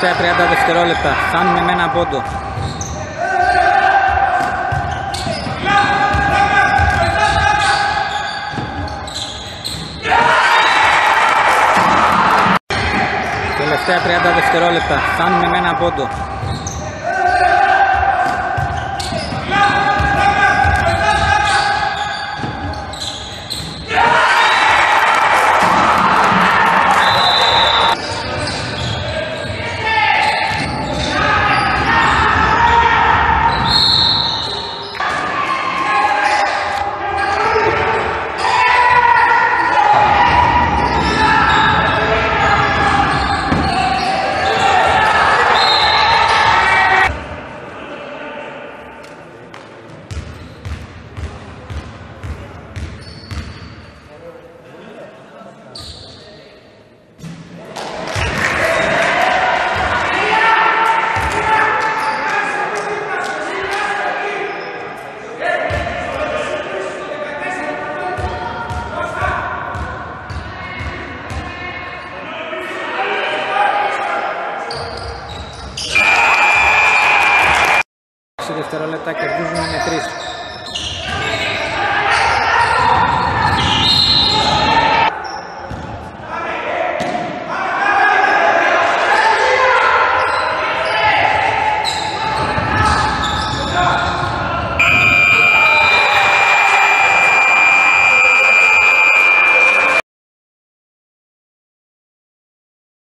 Τελευταία 30 δευτερόλεπτα. Φτάνουμε με ένα πόντο. Τελευταία 30 δευτερόλεπτα. Φτάνουμε με ένα πόντο. δευτερόλεπτα κερδίζουν με 3.